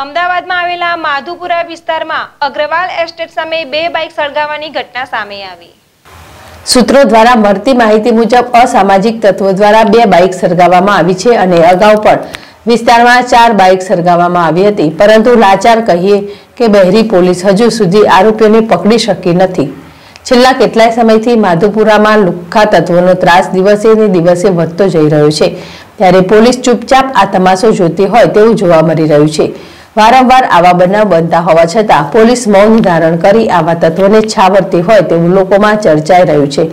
અમદાવાદમાં આવેલા માધુપુરા વિસ્તારમાં અગ્રવાલ એસ્ટેટ સામે બે બાઇક સળગાવવાની ઘટના સામે આવી. સૂત્રો દ્વારા મળતી માહિતી મુજબ અસામાજિક તત્વો દ્વારા બે બાઇક સળગાવવામાં આવી છે અને અગાઉ પણ વિસ્તારમાં ચાર બાઇક સળગાવવામાં આવી હતી. પરંતુ લાચાર કહીએ કે બહેરી પોલીસ હજુ સુધી આરોપીઓને પકડી શકી નથી. છેલ્લા કેટલાય સમયથી માધુપુરામાં લુખ્ખા તત્વોનો ત્રાસ દિવસે ને દિવસે વધતો જઈ રહ્યો છે. ત્યારે પોલીસ ચૂપચાપ આ તમાશો જોતી હોય તેવું જોવા મળી રહ્યું છે. વારંવાર આવા બનાવ બનતા હોવા છતાં પોલીસ મૌન ધારણ કરી આવા તત્વોને છાવરતી હોય તેવું લોકોમાં ચર્ચાઈ રહ્યું છે.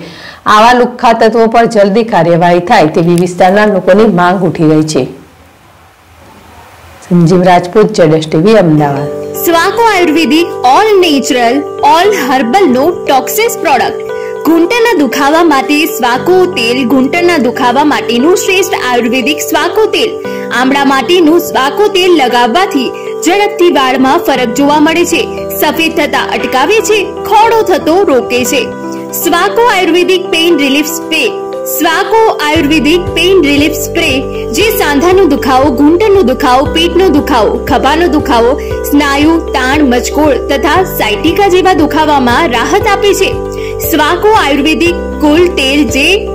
આવા લુખ્ખા તત્વો પર જલ્દી કાર્યવાહી થાય તેવી વિસ્તારના લોકોની માંગ ઉઠી રહી છે. સંજીવ રાજપૂત, જેડેશ TV, Ahmedabad. સ્વાકો ayurvedic all natural all herbal no toxins product. ઘૂંટણના દુખાવા માટે સ્વાકો તેલ ઘૂંટણના દુખાવા માટેનું શ્રેષ્ઠ આયુર્વેદિક સ્વાકો તેલ. આમળા માટેનું સ્વાકો તેલ લગાવવાથી ઝડપથી વાળમાં ફરક જોવા મળે છે. સફેદ થતા અટકાવે છે, ખોડો થતો રોકે છે. Swaco ayurvedic pain relief spray. Swaco ayurvedic pain relief spray, જે સાંધાનો દુખાવો, ઘૂંટણનો દુખાવો, પેટનો દુખાવો, ખભાનો દુખાવો, સ્નાયુ, તાણ, મચકોળ તથા સાયટિકા જેવા દુખાવામાં રાહત આપે છે. સ્વાકો આયુર્વેદિક કુલ તેલ જે